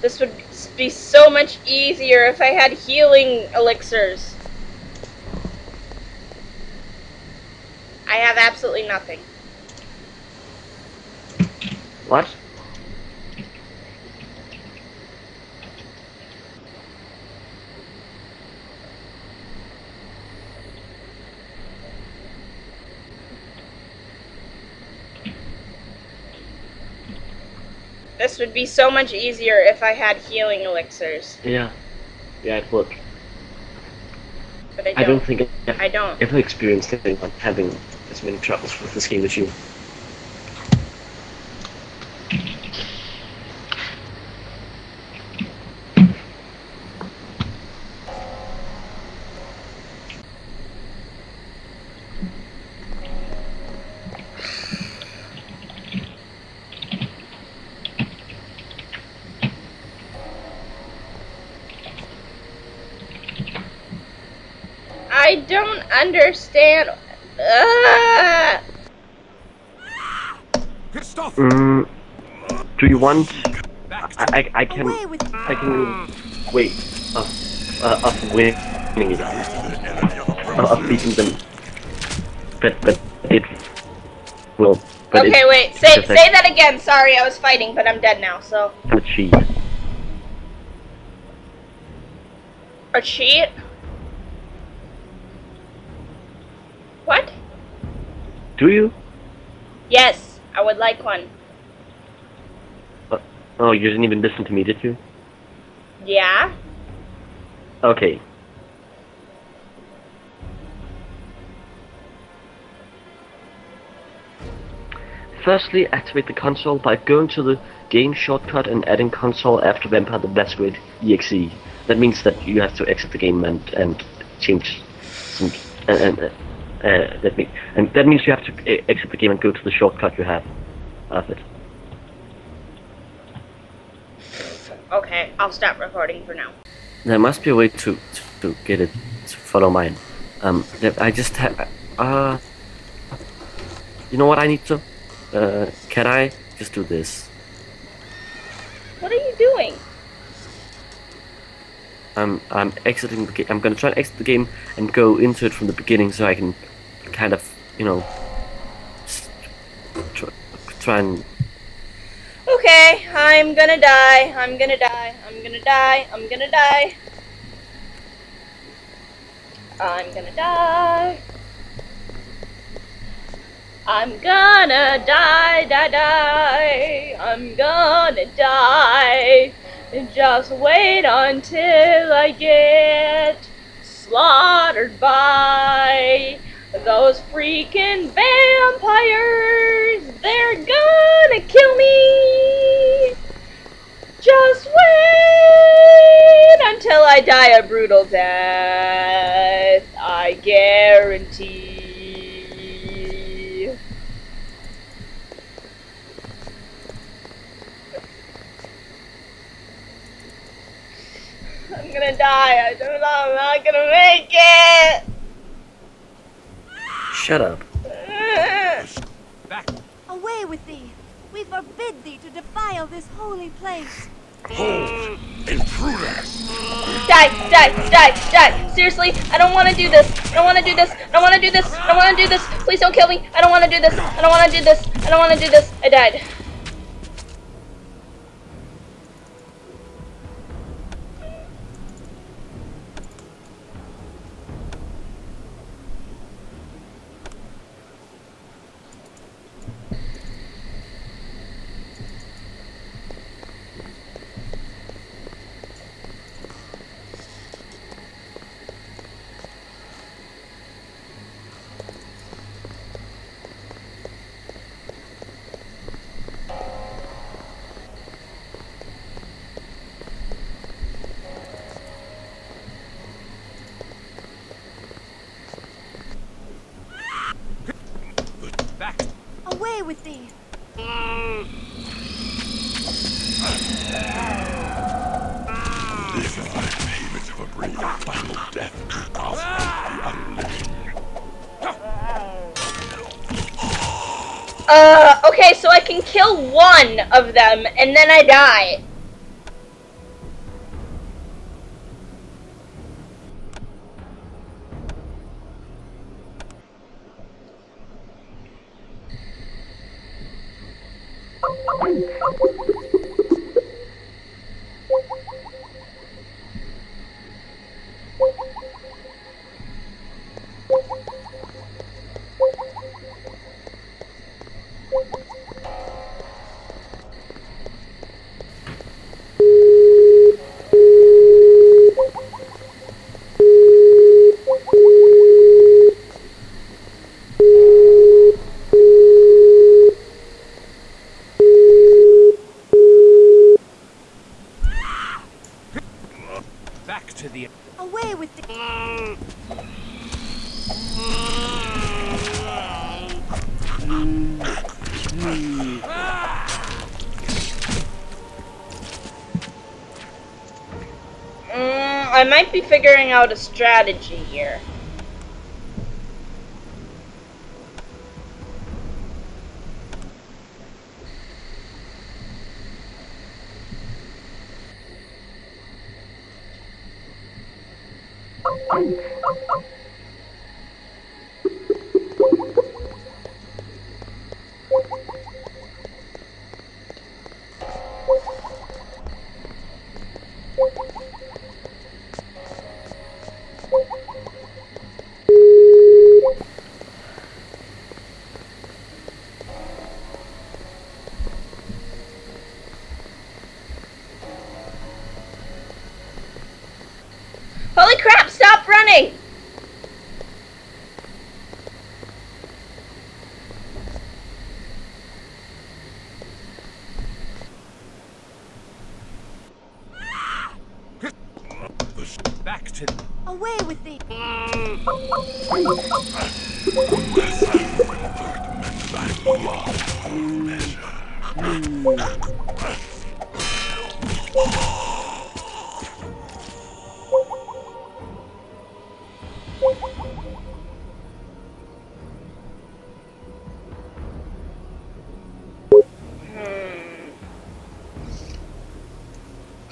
This would be so much easier if I had healing elixirs. I have absolutely nothing. What? This would be so much easier if I had healing elixirs. Yeah. Yeah, it would. But I don't. I don't think I've I don't. ever experienced anyone having as many troubles with this game as you. I don't understand. Ugh. Christof! Mm, do you want? Back I, I, I can Away with I can wait of uh, of winning it, of, of beating them, but but it will. But okay, wait. Say just say that again. Sorry, I was fighting, but I'm dead now. So a cheat. a cheat. What? Do you? Yes, I would like one. Uh, oh, you didn't even listen to me, did you? Yeah. Okay. Firstly, activate the console by going to the game shortcut and adding console after Vampire the Masquerade EXE. That means that you have to exit the game and, and change some and, and uh, that mean, and that means you have to uh, exit the game and go to the shortcut you have of it. Okay, I'll stop recording for now. There must be a way to to, to get it to follow mine. Um, I just have. Uh, you know what I need to? Uh, can I just do this? What are you doing? I'm I'm exiting the game. I'm gonna try and exit the game and go into it from the beginning so I can kind of you know try, try and Okay, I'm gonna die. I'm gonna die. I'm gonna die. I'm gonna die. I'm gonna die. I'm gonna die, die, die. I'm gonna die. Just wait until I get slaughtered by those freaking vampires. They're gonna kill me. Just wait until I die a brutal death. I guarantee. I'm gonna die. I don't know. I'm not gonna make it. shut up. Back! Away with thee! We forbid thee to defile this holy place! Intruders! Die, die, die, die. Seriously, I don't want to do this. I don't want to do this. I don't want to do this. I don't want to do this. Please don't kill me. I don't want to do this. I don't want to do this. I don't want to do this. I died. With thee! If I payment for bringing final death to us, the unliving. Uh, okay, so I can kill one of them and then I die. Away with the. Mm, I might be figuring out a strategy here. Back. Away with the.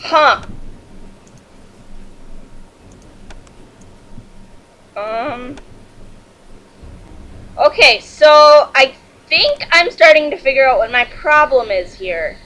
Huh. Um. Okay, so I think I'm starting to figure out what my problem is here.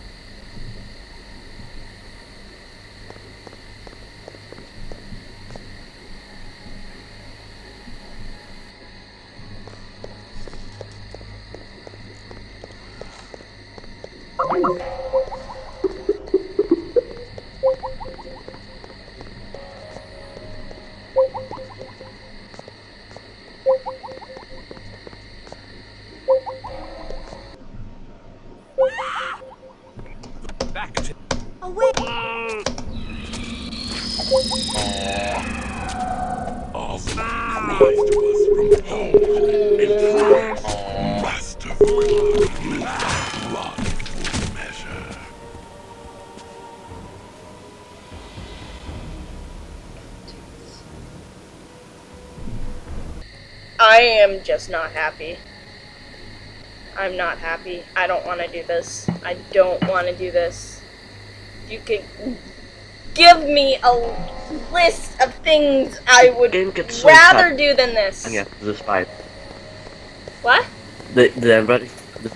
I am just not happy. I'm not happy. I don't want to do this. I don't want to do this. You can give me a list of things I would so rather tough. do than this. Yeah, this fight. What? The the ready. The,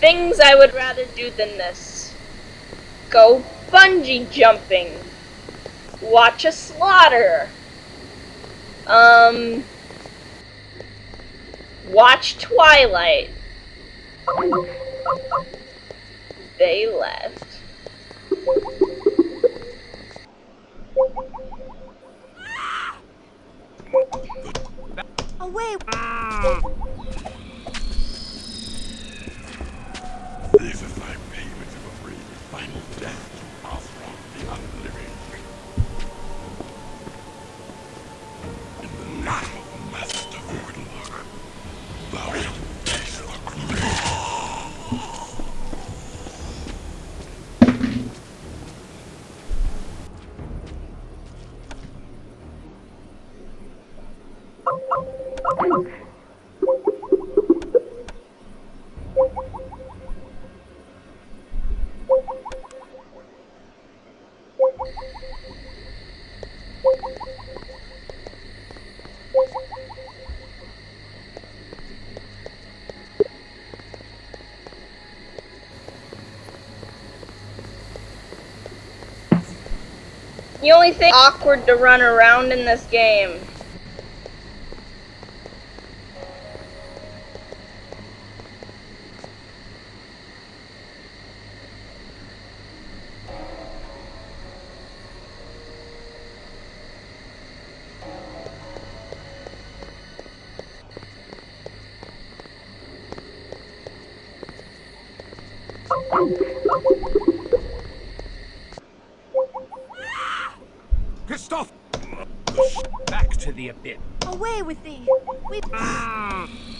Things I would rather do than this. Go bungee jumping. Watch a slaughter. Um. Watch Twilight. They left. Away. Ah. You only think awkward to run around in this game. Back to the abyss. Away with thee. We None